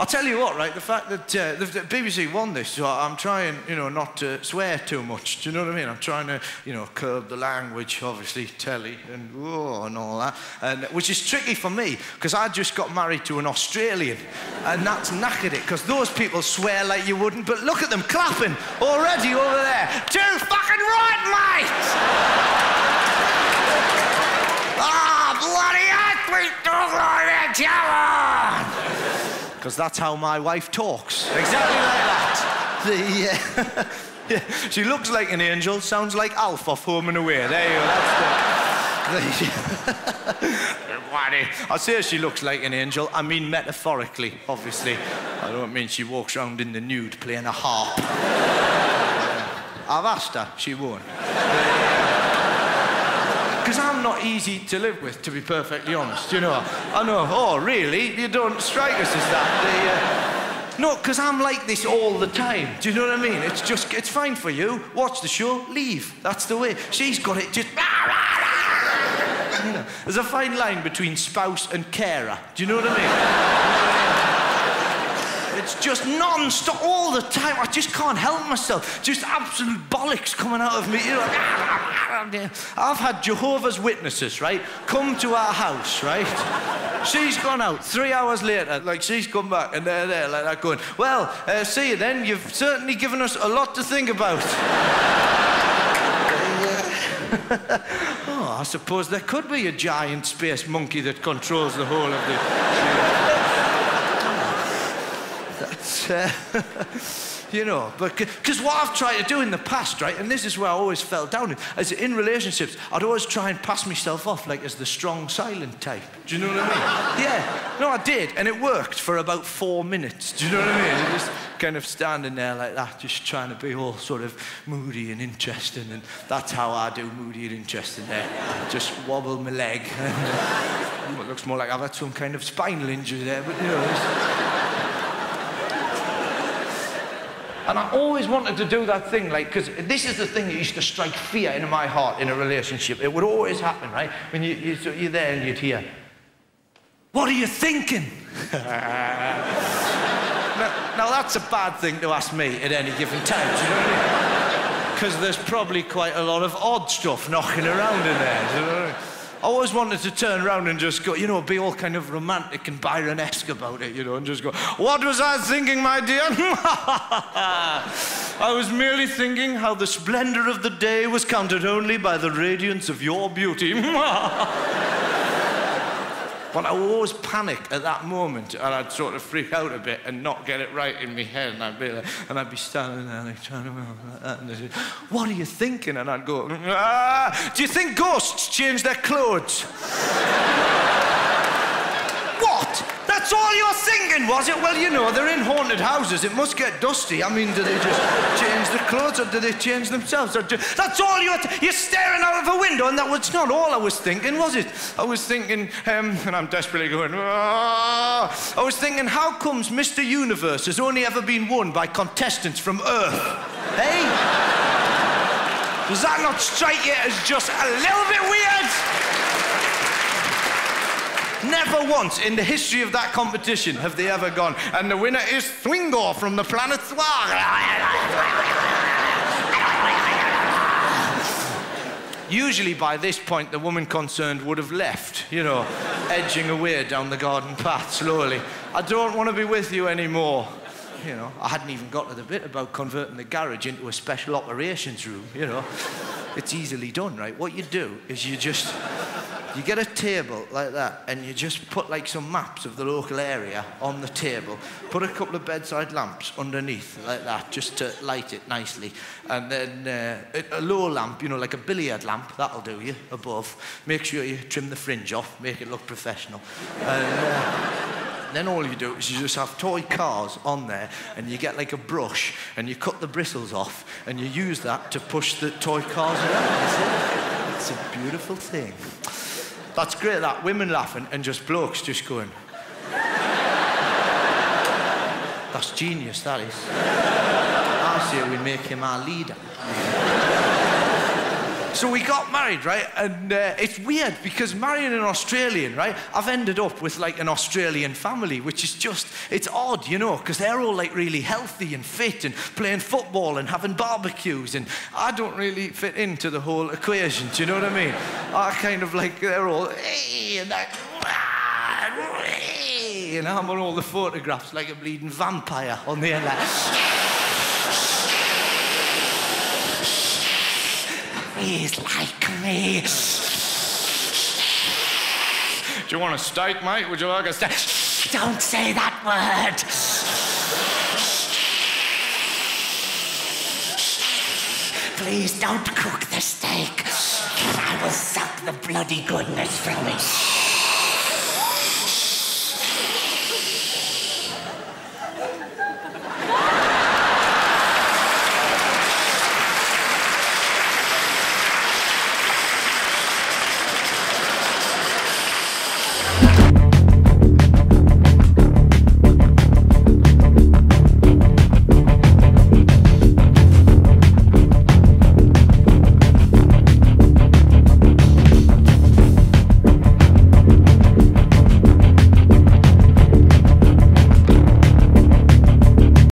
I'll tell you what, right? The fact that uh, the, the BBC won this, so I'm trying, you know, not to swear too much. Do you know what I mean? I'm trying to, you know, curb the language, obviously, telly and oh, and all that, and which is tricky for me because I just got married to an Australian, and that's knackered it because those people swear like you wouldn't. But look at them clapping already over there. Too fucking right, mate. Ah, bloody earthquake, Because that's how my wife talks. Exactly like that. The, uh, yeah, she looks like an angel, sounds like Alf off Home and Away. There you go. That's the I say she looks like an angel. I mean metaphorically, obviously. I don't mean she walks around in the nude playing a harp. I've asked her, she won't. Because I'm not easy to live with, to be perfectly honest. You know, I know. Oh, really? You don't strike us as that. The. No, because I'm like this all the time. Do you know what I mean? It's just, it's fine for you. Watch the show, leave. That's the way. She's got it just. There's a fine line between spouse and carer. Do you know what I mean? It's just non-stop all the time. I just can't help myself. Just absolute bollocks coming out of me. You know, I've had Jehovah's Witnesses, right, come to our house, right? She's gone out three hours later, like she's come back, and they're there, like that, going, Well, uh, see you then. You've certainly given us a lot to think about. oh, I suppose there could be a giant space monkey that controls the whole of the. That's. Uh, you know, but because what I've tried to do in the past, right, and this is where I always fell down, as in relationships, I'd always try and pass myself off like as the strong, silent type. Do you know what I mean? yeah, no, I did, and it worked for about four minutes. Do you know what I mean? Just kind of standing there like that, just trying to be all sort of moody and interesting, and that's how I do moody and interesting there. Just wobble my leg. And, uh, it looks more like I've had some kind of spinal injury there, but you know. And I always wanted to do that thing, like, because this is the thing that used to strike fear into my heart in a relationship. It would always happen, right? When you, you, you're there and you'd hear, What are you thinking? now, now, that's a bad thing to ask me at any given time, do you know what I mean? Because there's probably quite a lot of odd stuff knocking around in there, do you know what I mean? I always wanted to turn around and just go, you know, be all kind of romantic and Byron-esque about it, you know, and just go, what was I thinking, my dear? I was merely thinking how the splendor of the day was counted only by the radiance of your beauty. But I would always panic at that moment, and I'd sort of freak out a bit and not get it right in my head, and I'd be like, and I'd be standing there like trying to, and they say, "What are you thinking?" And I'd go, ah, "Do you think ghosts change their clothes?" what? That's all you're thinking, was it? Well, you know, they're in haunted houses. It must get dusty. I mean, do they just change the clothes or do they change themselves? Do... That's all you're... You're staring out of a window and that was not all I was thinking, was it? I was thinking, um, and I'm desperately going, ah. I was thinking, how comes Mr. Universe has only ever been won by contestants from Earth? hey? Does that not strike you as just a little bit weird? Never once in the history of that competition have they ever gone, and the winner is Thwingor from the planet Thwar. Usually by this point, the woman concerned would have left, you know, edging away down the garden path slowly. I don't want to be with you anymore. You know, I hadn't even got to the bit about converting the garage into a special operations room, you know. It's easily done, right? What you do is you just you get a table like that and you just put like some maps of the local area on the table, put a couple of bedside lamps underneath like that just to light it nicely. And then uh, a low lamp, you know, like a billiard lamp, that'll do you above. Make sure you trim the fringe off, make it look professional. And, uh, then all you do is you just have toy cars on there and you get like a brush and you cut the bristles off and you use that to push the toy cars around. It's a beautiful thing. That's great, that. Women laughing and just blokes just going. That's genius, that is. I say we make him our leader. So we got married, right? And uh, it's weird because marrying an Australian, right? I've ended up with like an Australian family, which is just, it's odd, you know, because they're all like really healthy and fit and playing football and having barbecues. And I don't really fit into the whole equation, do you know what I mean? I kind of like, they're all, hey, and that, and I'm on all the photographs like a bleeding vampire on the end. Like, He's like me. Do you want a steak, mate? Would you like a steak? Don't say that word. Please don't cook the steak. I will suck the bloody goodness from it.